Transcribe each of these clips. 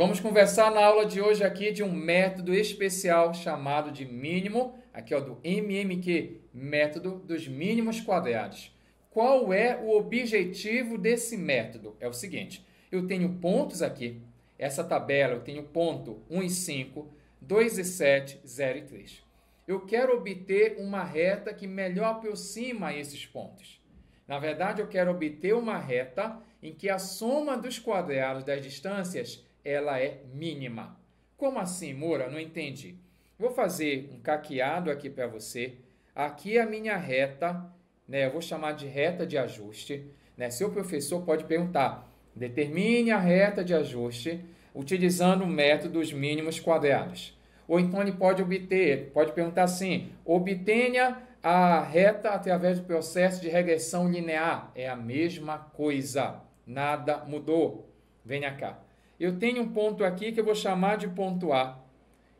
Vamos conversar na aula de hoje aqui de um método especial chamado de mínimo, aqui é do MMQ, método dos mínimos quadrados. Qual é o objetivo desse método? É o seguinte, eu tenho pontos aqui, essa tabela eu tenho ponto 1 e 5, 2 e 7, 0 e 3. Eu quero obter uma reta que melhor aproxima esses pontos. Na verdade, eu quero obter uma reta em que a soma dos quadrados das distâncias ela é mínima. Como assim, Moura? Não entendi. Vou fazer um caqueado aqui para você. Aqui é a minha reta, né? Eu vou chamar de reta de ajuste. Né? Seu professor pode perguntar: determine a reta de ajuste utilizando o método dos mínimos quadrados. Ou então ele pode obter, pode perguntar assim: obtenha a reta através do processo de regressão linear. É a mesma coisa, nada mudou. Venha cá. Eu tenho um ponto aqui que eu vou chamar de ponto A.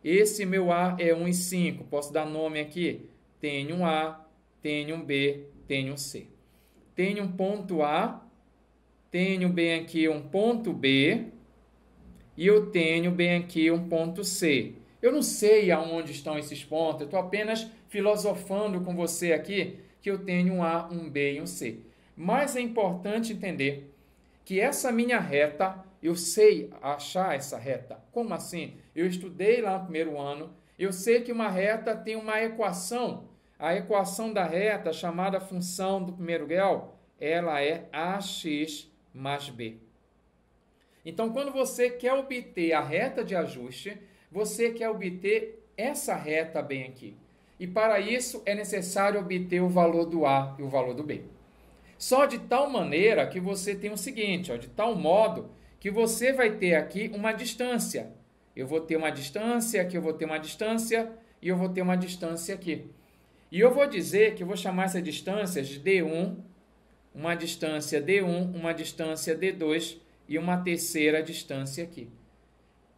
Esse meu A é 1 e 5. Posso dar nome aqui? Tenho um A, tenho um B, tenho um C. Tenho um ponto A, tenho bem aqui um ponto B e eu tenho bem aqui um ponto C. Eu não sei aonde estão esses pontos, eu estou apenas filosofando com você aqui que eu tenho um A, um B e um C. Mas é importante entender que essa minha reta eu sei achar essa reta. Como assim? Eu estudei lá no primeiro ano, eu sei que uma reta tem uma equação. A equação da reta, chamada função do primeiro grau, ela é ax mais b. Então, quando você quer obter a reta de ajuste, você quer obter essa reta bem aqui. E para isso é necessário obter o valor do A e o valor do B. Só de tal maneira que você tem o seguinte, ó, de tal modo que você vai ter aqui uma distância. Eu vou ter uma distância, aqui eu vou ter uma distância e eu vou ter uma distância aqui. E eu vou dizer que eu vou chamar essa distância de D1, uma distância D1, uma distância D2 e uma terceira distância aqui.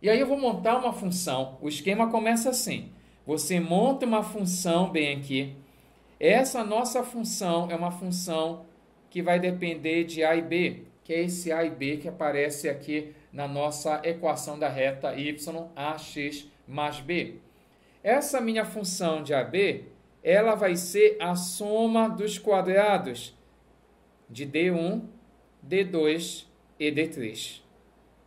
E aí eu vou montar uma função. O esquema começa assim. Você monta uma função bem aqui. Essa nossa função é uma função que vai depender de A e B que é esse A e B que aparece aqui na nossa equação da reta y ax mais b. Essa minha função de AB, ela vai ser a soma dos quadrados de D1, D2 e D3.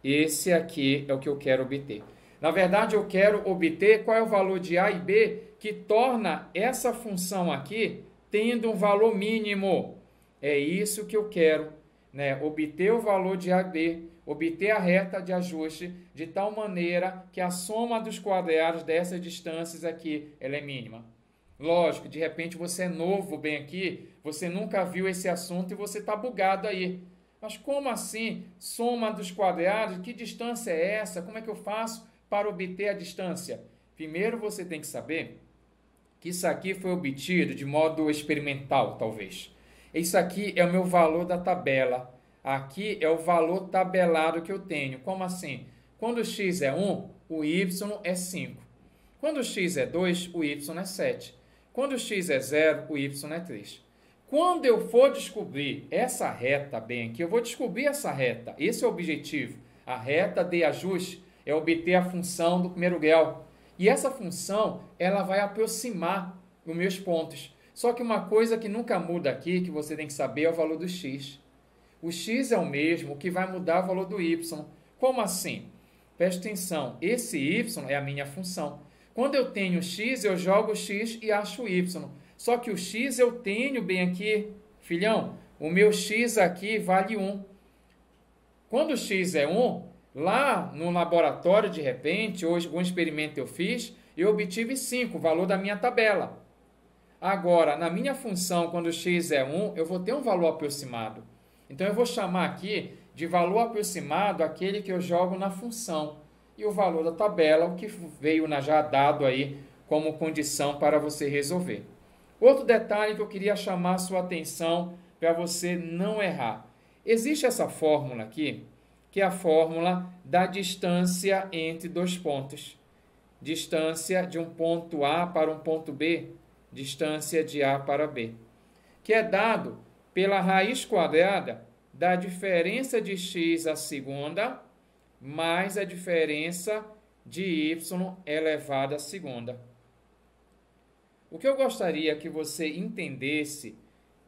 Esse aqui é o que eu quero obter. Na verdade, eu quero obter qual é o valor de A e B que torna essa função aqui tendo um valor mínimo. É isso que eu quero né, obter o valor de AB, obter a reta de ajuste de tal maneira que a soma dos quadrados dessas distâncias aqui ela é mínima. Lógico, de repente você é novo bem aqui, você nunca viu esse assunto e você está bugado aí. Mas como assim? Soma dos quadrados? Que distância é essa? Como é que eu faço para obter a distância? Primeiro você tem que saber que isso aqui foi obtido de modo experimental, talvez. Isso aqui é o meu valor da tabela. Aqui é o valor tabelado que eu tenho. Como assim? Quando x é 1, o y é 5. Quando x é 2, o y é 7. Quando x é 0, o y é 3. Quando eu for descobrir essa reta bem aqui, eu vou descobrir essa reta. Esse é o objetivo. A reta de ajuste é obter a função do primeiro grau. E essa função, ela vai aproximar os meus pontos. Só que uma coisa que nunca muda aqui, que você tem que saber, é o valor do x. O x é o mesmo, que vai mudar o valor do y. Como assim? Preste atenção, esse y é a minha função. Quando eu tenho x, eu jogo x e acho y. Só que o x eu tenho bem aqui, filhão, o meu x aqui vale 1. Quando o x é 1, lá no laboratório, de repente, hoje, algum experimento eu fiz, eu obtive 5, o valor da minha tabela. Agora, na minha função, quando x é 1, eu vou ter um valor aproximado. Então, eu vou chamar aqui de valor aproximado aquele que eu jogo na função. E o valor da tabela, o que veio na, já dado aí como condição para você resolver. Outro detalhe que eu queria chamar sua atenção para você não errar. Existe essa fórmula aqui, que é a fórmula da distância entre dois pontos. Distância de um ponto A para um ponto B distância de A para B, que é dado pela raiz quadrada da diferença de x à segunda mais a diferença de y elevado à segunda. O que eu gostaria que você entendesse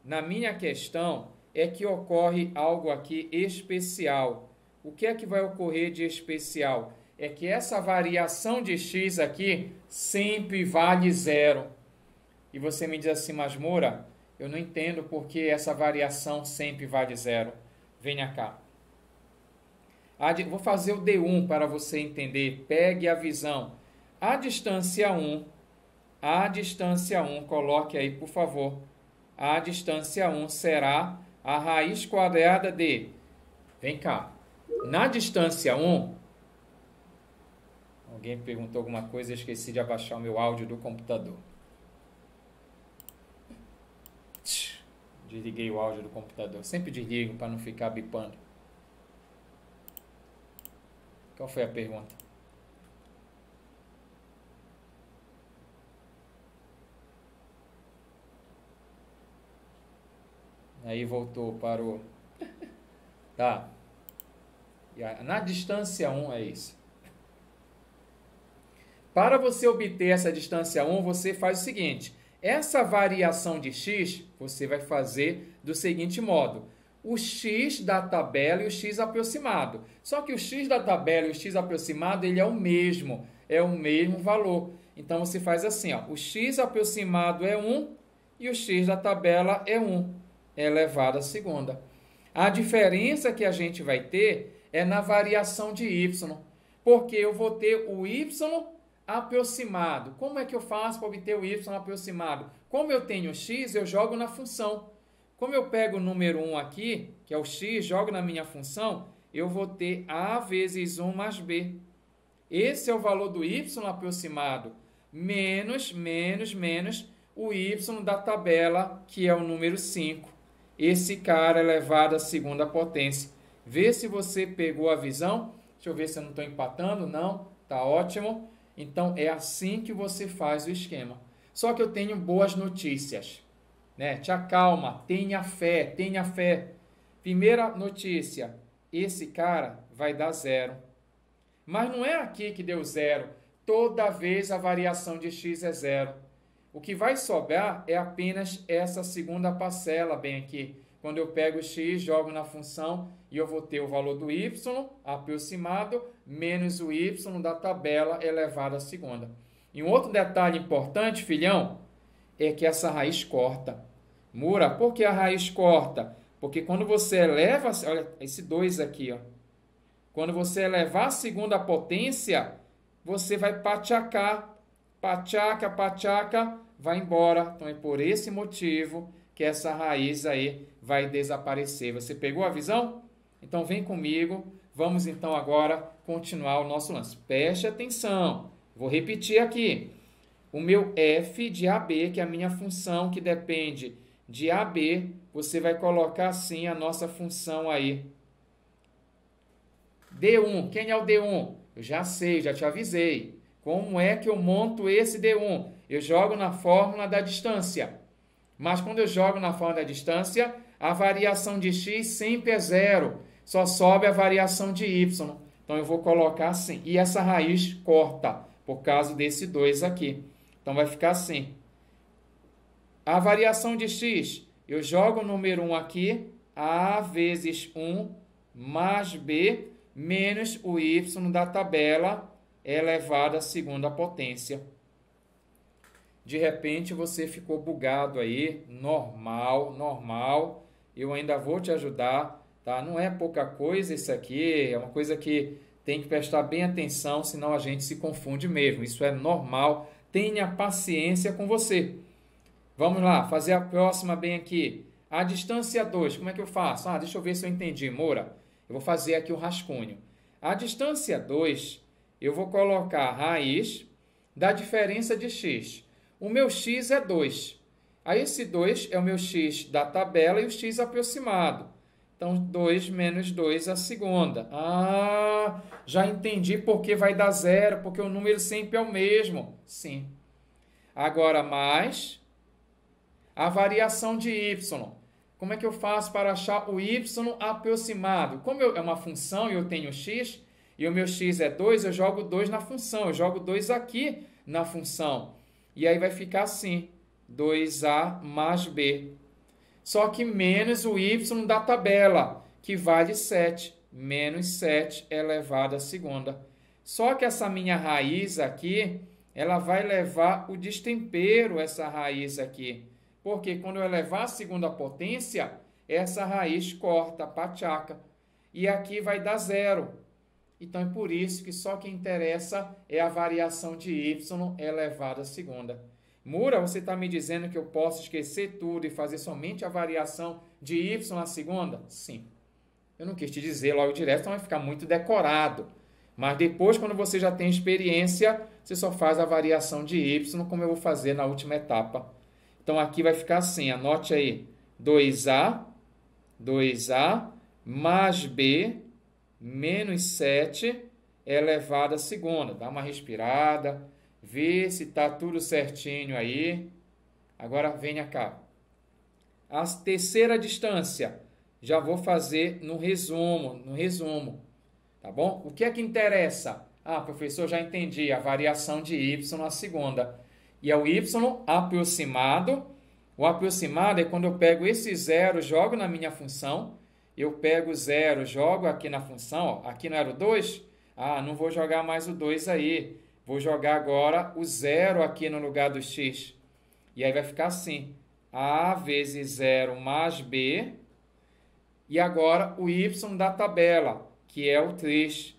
na minha questão é que ocorre algo aqui especial. O que é que vai ocorrer de especial? É que essa variação de x aqui sempre vale zero. E você me diz assim, mas Moura, eu não entendo por que essa variação sempre vale zero. Venha cá. Vou fazer o D1 para você entender. Pegue a visão. A distância 1, a distância 1, coloque aí, por favor. A distância 1 será a raiz quadrada de. Vem cá. Na distância 1. Alguém perguntou alguma coisa, eu esqueci de abaixar o meu áudio do computador. Desliguei o áudio do computador. Sempre desligo para não ficar bipando. Qual foi a pergunta? Aí voltou, parou. Tá. Na distância 1 é isso. Para você obter essa distância 1, você faz o seguinte: essa variação de x, você vai fazer do seguinte modo: o x da tabela e o x aproximado. Só que o x da tabela e o x aproximado, ele é o mesmo, é o mesmo valor. Então você faz assim, ó, o x aproximado é 1 e o x da tabela é 1, é elevado à segunda. A diferença que a gente vai ter é na variação de y, porque eu vou ter o y aproximado. Como é que eu faço para obter o y aproximado? Como eu tenho x, eu jogo na função. Como eu pego o número 1 aqui, que é o x, jogo na minha função, eu vou ter a vezes 1 mais b. Esse é o valor do y aproximado, menos, menos, menos o y da tabela, que é o número 5. Esse cara elevado à segunda potência. Vê se você pegou a visão. Deixa eu ver se eu não estou empatando. Não, tá ótimo. Então é assim que você faz o esquema. Só que eu tenho boas notícias. Né? Te acalma, tenha fé, tenha fé. Primeira notícia: esse cara vai dar zero. Mas não é aqui que deu zero. Toda vez a variação de x é zero. O que vai sobrar é apenas essa segunda parcela, bem aqui. Quando eu pego o x, jogo na função e eu vou ter o valor do y aproximado menos o y da tabela elevado à segunda. E um outro detalhe importante, filhão, é que essa raiz corta. Mura, por que a raiz corta? Porque quando você eleva, olha esse 2 aqui, ó. Quando você elevar a segunda potência, você vai pachacar, pachaca, pachaca, vai embora. Então é por esse motivo que essa raiz aí vai desaparecer. Você pegou a visão? Então vem comigo, vamos então agora continuar o nosso lance. Preste atenção, vou repetir aqui. O meu f de AB, que é a minha função que depende de AB, você vai colocar assim a nossa função aí. D1, quem é o D1? Eu já sei, já te avisei. Como é que eu monto esse D1? Eu jogo na fórmula da distância. Mas quando eu jogo na fórmula da distância, a variação de x sempre é zero só sobe a variação de y. Então eu vou colocar assim. E essa raiz corta, por causa desse 2 aqui. Então vai ficar assim. A variação de x, eu jogo o número 1 aqui, a vezes 1 mais b menos o y da tabela elevado à segunda potência. De repente você ficou bugado aí, normal, normal. Eu ainda vou te ajudar Tá? Não é pouca coisa isso aqui, é uma coisa que tem que prestar bem atenção, senão a gente se confunde mesmo. Isso é normal. Tenha paciência com você. Vamos lá, fazer a próxima bem aqui. A distância 2, como é que eu faço? Ah, deixa eu ver se eu entendi, Moura. Eu vou fazer aqui o rascunho. A distância 2, eu vou colocar a raiz da diferença de x. O meu x é 2. Aí esse 2 é o meu x da tabela e o x aproximado. Então, 2 menos 2 a segunda. Ah, já entendi porque vai dar zero, porque o número sempre é o mesmo. Sim. Agora, mais a variação de y. Como é que eu faço para achar o y aproximado? Como eu, é uma função e eu tenho x, e o meu x é 2, eu jogo 2 na função, eu jogo 2 aqui na função. E aí vai ficar assim, 2a mais b. Só que menos o y da tabela, que vale 7. Menos 7 elevado à segunda. Só que essa minha raiz aqui, ela vai levar o destempero, essa raiz aqui. Porque quando eu elevar a segunda potência, essa raiz corta, pachaca. E aqui vai dar zero. Então é por isso que só que interessa é a variação de y elevado à segunda. Mura, você está me dizendo que eu posso esquecer tudo e fazer somente a variação de y na segunda? Sim. Eu não quis te dizer logo direto, então vai ficar muito decorado. Mas depois, quando você já tem experiência, você só faz a variação de y, como eu vou fazer na última etapa. Então aqui vai ficar assim, anote aí, 2a, 2a mais b menos 7 elevado à segunda. Dá uma respirada, vê se está tudo certinho aí. Agora venha cá. A terceira distância, já vou fazer no resumo, no resumo, tá bom? O que é que interessa? Ah, professor, já entendi, a variação de y na segunda. E é o y aproximado. O aproximado é quando eu pego esse zero, jogo na minha função, eu pego zero, jogo aqui na função, ó, aqui não era o 2? Ah, não vou jogar mais o 2 aí. Vou jogar agora o zero aqui no lugar do x. E aí vai ficar assim, a vezes zero mais b. E agora o y da tabela, que é o 3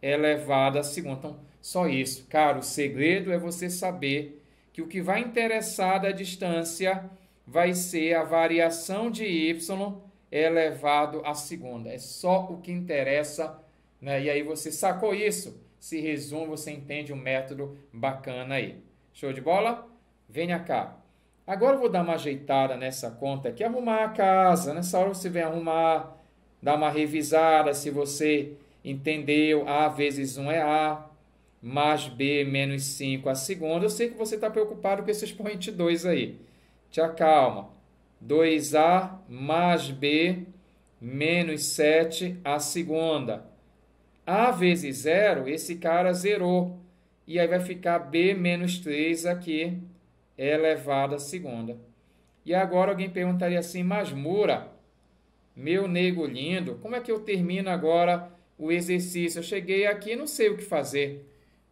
elevado a segunda. Então, só isso. Cara, o segredo é você saber que o que vai interessar da distância vai ser a variação de y elevado à segunda. É só o que interessa, né? E aí você sacou isso? Se resume, você entende um método bacana aí. Show de bola? Venha cá. Agora eu vou dar uma ajeitada nessa conta aqui, arrumar a casa. Nessa hora você vem arrumar, dar uma revisada se você entendeu. A vezes 1 é A, mais B menos 5 a segunda. Eu sei que você está preocupado com esse expoente 2 aí. Te acalma. 2A mais B menos 7 a segunda. A vezes zero, esse cara zerou. E aí vai ficar B menos 3 aqui, elevado à segunda. E agora alguém perguntaria assim, mas Mura, meu nego lindo, como é que eu termino agora o exercício? Eu cheguei aqui não sei o que fazer.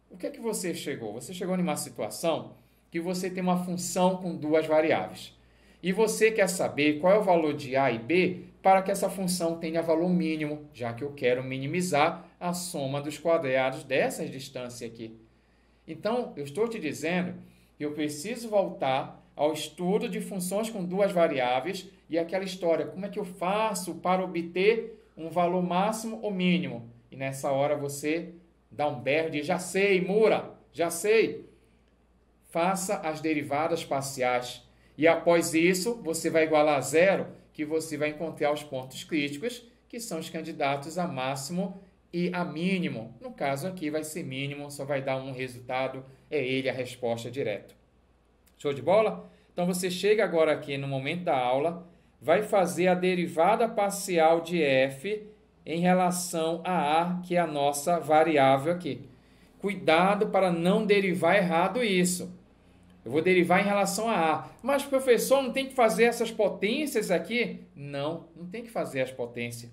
O que é que você chegou? Você chegou numa situação que você tem uma função com duas variáveis. E você quer saber qual é o valor de A e B para que essa função tenha valor mínimo, já que eu quero minimizar a soma dos quadrados dessas distâncias aqui. Então, eu estou te dizendo que eu preciso voltar ao estudo de funções com duas variáveis e aquela história, como é que eu faço para obter um valor máximo ou mínimo? E nessa hora você dá um berro de já sei, Mura, já sei. Faça as derivadas parciais e após isso, você vai igualar a zero, que você vai encontrar os pontos críticos, que são os candidatos a máximo e a mínimo. No caso aqui vai ser mínimo, só vai dar um resultado, é ele a resposta direto. Show de bola? Então você chega agora aqui no momento da aula, vai fazer a derivada parcial de f em relação a a, que é a nossa variável aqui. Cuidado para não derivar errado isso. Eu vou derivar em relação a A. Mas, professor, não tem que fazer essas potências aqui? Não, não tem que fazer as potências.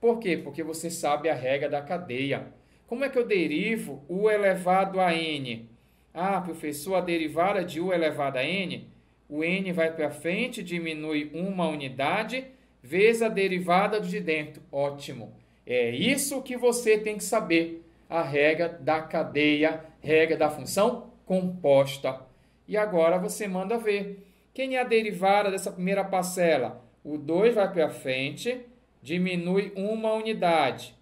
Por quê? Porque você sabe a regra da cadeia. Como é que eu derivo U elevado a N? Ah, professor, a derivada de U elevado a N, o N vai para frente, diminui uma unidade, vezes a derivada do de dentro. Ótimo. É isso que você tem que saber. A regra da cadeia, regra da função composta. E agora você manda ver. Quem é a derivada dessa primeira parcela? O 2 vai para frente, diminui uma unidade.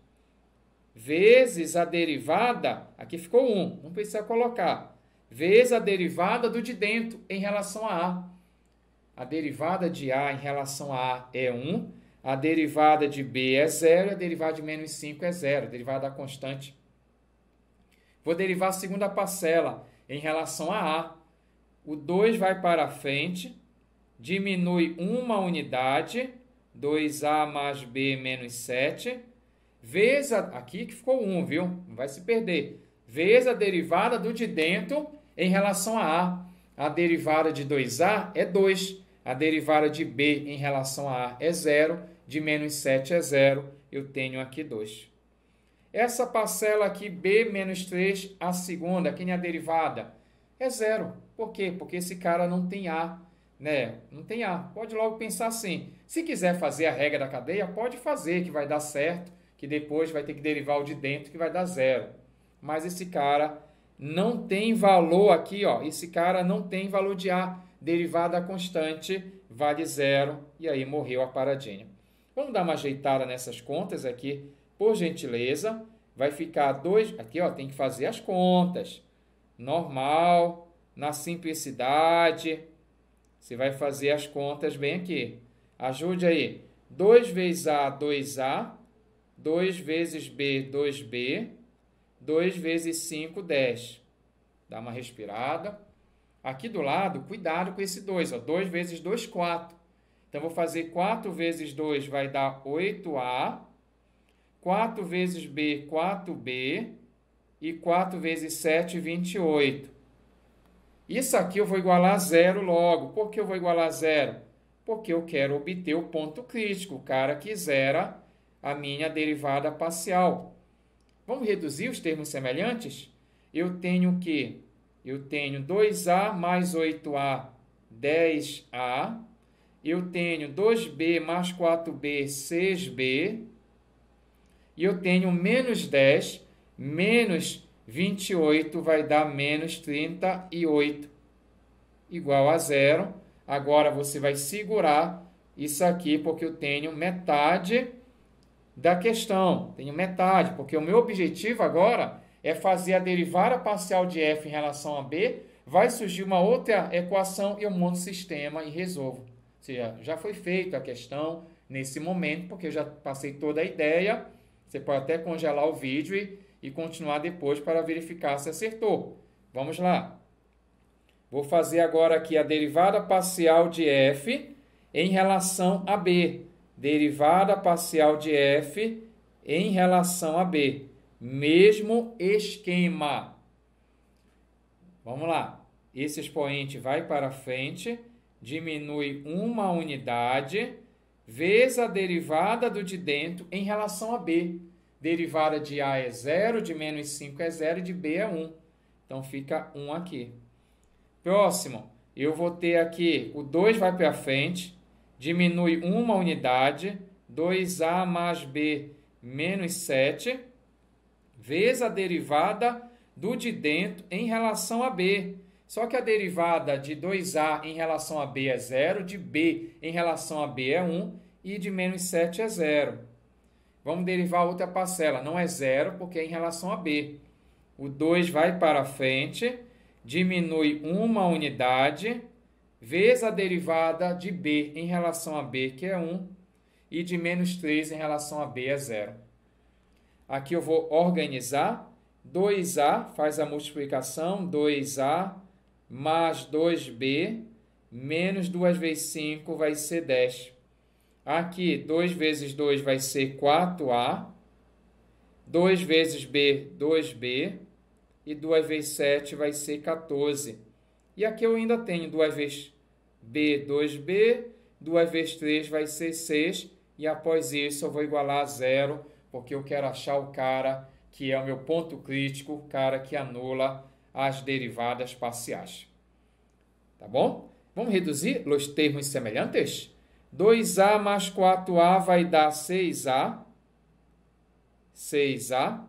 Vezes a derivada, aqui ficou 1, um, não precisa colocar. Vezes a derivada do de dentro em relação a A. A derivada de A em relação a A é 1, a derivada de B é 0, a derivada de menos 5 é 0, a derivada da constante. Vou derivar a segunda parcela em relação a A o 2 vai para frente, diminui uma unidade, 2a mais b menos 7, vezes a, aqui que ficou 1, viu? Não vai se perder. Vezes a derivada do de dentro em relação a A. A derivada de 2A é 2. A derivada de B em relação a A é 0. De menos 7 é 0. Eu tenho aqui 2. Essa parcela aqui, B menos 3, a segunda, quem é a derivada? É zero. Por quê? Porque esse cara não tem A, né? Não tem A. Pode logo pensar assim. Se quiser fazer a regra da cadeia, pode fazer, que vai dar certo, que depois vai ter que derivar o de dentro, que vai dar zero. Mas esse cara não tem valor aqui, ó. Esse cara não tem valor de A. Derivada constante vale zero. E aí morreu a paradinha. Vamos dar uma ajeitada nessas contas aqui por gentileza, vai ficar dois. Aqui, ó, tem que fazer as contas. Normal, na simplicidade. Você vai fazer as contas bem aqui. Ajude aí. 2 vezes A, 2A. 2 vezes B, 2B. 2 vezes 5, 10. Dá uma respirada. Aqui do lado, cuidado com esse 2. 2 vezes 2, 4. Então, vou fazer 4 vezes 2 vai dar 8A. 4 vezes B, 4B. E 4 vezes 7, 28. Isso aqui eu vou igualar a zero logo. Por que eu vou igualar a zero? Porque eu quero obter o ponto crítico, o cara que zera a minha derivada parcial. Vamos reduzir os termos semelhantes? Eu tenho que eu tenho 2A mais 8A, 10A. Eu tenho 2B mais 4B, 6B e eu tenho menos 10, menos 28 vai dar menos 38, igual a zero. Agora você vai segurar isso aqui, porque eu tenho metade da questão. Tenho metade, porque o meu objetivo agora é fazer a derivada parcial de f em relação a b. Vai surgir uma outra equação e eu monto o sistema e resolvo. Ou seja, já foi feita a questão nesse momento, porque eu já passei toda a ideia você pode até congelar o vídeo e, e continuar depois para verificar se acertou. Vamos lá. Vou fazer agora aqui a derivada parcial de f em relação a b. Derivada parcial de f em relação a b. Mesmo esquema. Vamos lá. Esse expoente vai para frente, diminui uma unidade vezes a derivada do de dentro em relação a B. Derivada de A é 0, de menos 5 é 0 e de B é 1. Então fica 1 aqui. Próximo, eu vou ter aqui o 2 vai para frente, diminui uma unidade, 2A mais B menos 7, vezes a derivada do de dentro em relação a B. Só que a derivada de 2A em relação a B é 0, de B em relação a B é 1 e de menos 7 é 0. Vamos derivar outra parcela. Não é 0 porque é em relação a B. O 2 vai para frente, diminui uma unidade, vezes a derivada de B em relação a B, que é 1, e de menos 3 em relação a B é 0. Aqui eu vou organizar. 2A faz a multiplicação, 2A mais 2b menos 2 vezes 5 vai ser 10. Aqui, 2 vezes 2 vai ser 4a. 2 vezes b, 2b. E 2 vezes 7 vai ser 14. E aqui eu ainda tenho 2 vezes b, 2b. 2 vezes 3 vai ser 6. E após isso eu vou igualar a zero, porque eu quero achar o cara que é o meu ponto crítico, o cara que anula as derivadas parciais. Tá bom? Vamos reduzir os termos semelhantes? 2a mais 4a vai dar 6a. 6a.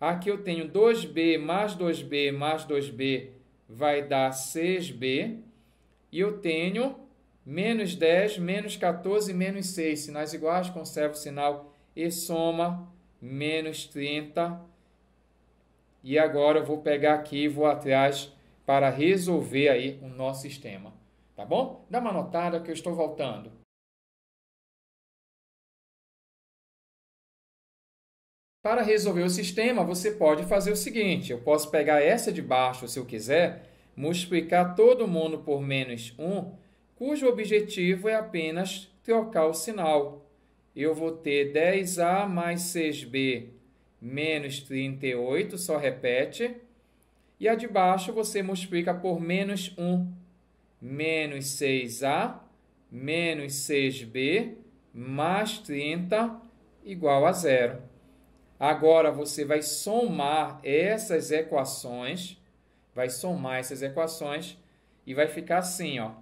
Aqui eu tenho 2b mais 2b mais 2b vai dar 6b. E eu tenho menos 10, menos 14, menos 6. Sinais iguais, conservo o sinal e soma, menos 30 e agora eu vou pegar aqui e vou atrás para resolver aí o nosso sistema. Tá bom? Dá uma notada que eu estou voltando. Para resolver o sistema, você pode fazer o seguinte: eu posso pegar essa de baixo, se eu quiser, multiplicar todo mundo por menos 1, cujo objetivo é apenas trocar o sinal. eu vou ter 10A mais 6B menos 38, só repete. E a de baixo você multiplica por menos 1, menos 6A, menos 6B, mais 30, igual a zero. Agora você vai somar essas equações, vai somar essas equações e vai ficar assim, ó.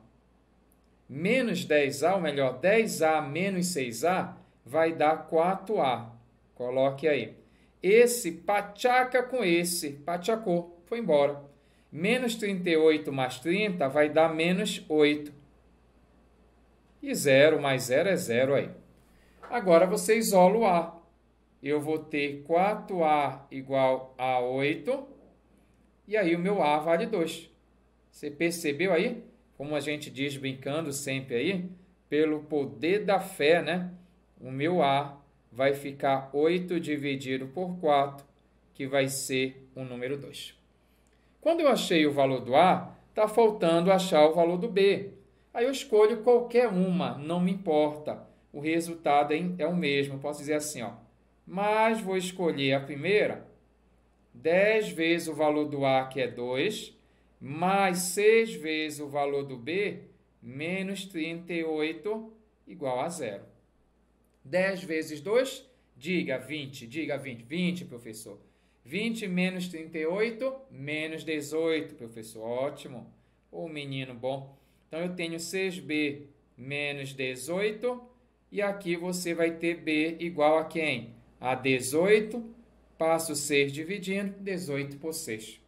Menos 10A, ou melhor, 10A menos 6A vai dar 4A. Coloque aí. Esse pachaca com esse, pachacou, foi embora. Menos 38 mais 30 vai dar menos 8. E 0 mais 0 é 0 aí. Agora você isola o A. Eu vou ter 4A igual a 8. E aí o meu A vale 2. Você percebeu aí? Como a gente diz brincando sempre aí, pelo poder da fé, né? O meu A vai ficar 8 dividido por 4, que vai ser o número 2. Quando eu achei o valor do A, está faltando achar o valor do B. Aí eu escolho qualquer uma, não me importa. O resultado é o mesmo. Posso dizer assim, ó. Mas vou escolher a primeira. 10 vezes o valor do A, que é 2, mais 6 vezes o valor do B, menos 38, igual a zero. 10 vezes 2, diga 20, diga 20. 20, professor. 20 menos 38, menos 18, professor. Ótimo. Ô oh, menino bom. Então, eu tenho 6B menos 18. E aqui você vai ter B igual a quem? A 18. Passo 6 dividindo, 18 por 6.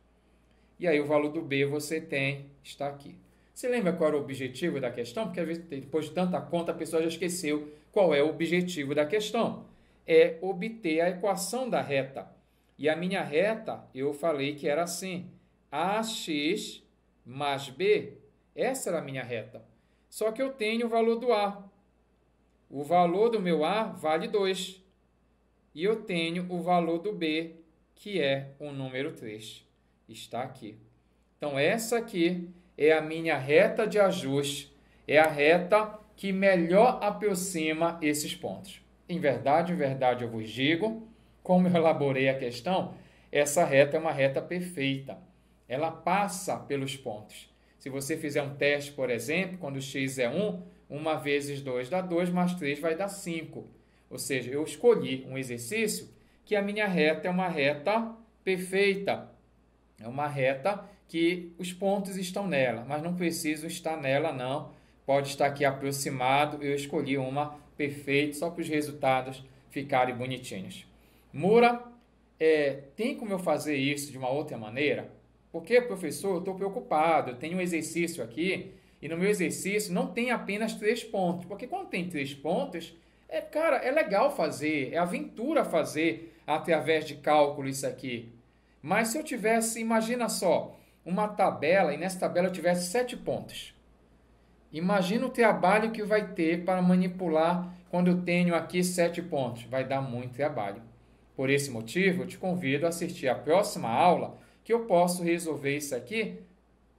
E aí o valor do B você tem, está aqui. Você lembra qual era o objetivo da questão? Porque depois de tanta conta a pessoa já esqueceu qual é o objetivo da questão. É obter a equação da reta. E a minha reta, eu falei que era assim: AX mais B. Essa era a minha reta. Só que eu tenho o valor do A. O valor do meu A vale 2. E eu tenho o valor do B, que é o número 3. Está aqui. Então, essa aqui é a minha reta de ajuste, é a reta que melhor aproxima esses pontos. Em verdade, em verdade, eu vos digo, como eu elaborei a questão, essa reta é uma reta perfeita. Ela passa pelos pontos. Se você fizer um teste, por exemplo, quando x é 1, 1 vezes 2 dá 2, mais 3 vai dar 5. Ou seja, eu escolhi um exercício que a minha reta é uma reta perfeita. É uma reta que os pontos estão nela, mas não preciso estar nela não. Pode estar aqui aproximado, eu escolhi uma perfeita, só para os resultados ficarem bonitinhos. Mura, é, tem como eu fazer isso de uma outra maneira? Porque, professor, eu estou preocupado, eu tenho um exercício aqui, e no meu exercício não tem apenas três pontos, porque quando tem três pontos, é, cara, é legal fazer, é aventura fazer através de cálculo isso aqui. Mas se eu tivesse, imagina só, uma tabela e nessa tabela eu tivesse sete pontos. Imagina o trabalho que vai ter para manipular quando eu tenho aqui sete pontos. Vai dar muito trabalho. Por esse motivo, eu te convido a assistir a próxima aula que eu posso resolver isso aqui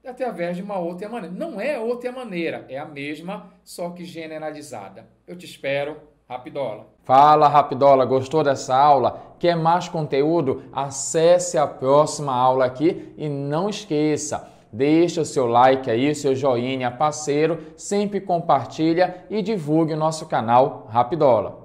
através de uma outra maneira. Não é outra maneira, é a mesma, só que generalizada. Eu te espero. Rapidola. Fala, Rapidola, gostou dessa aula? Quer mais conteúdo? Acesse a próxima aula aqui e não esqueça, deixa o seu like aí, seu joinha parceiro, sempre compartilha e divulgue o nosso canal Rapidola.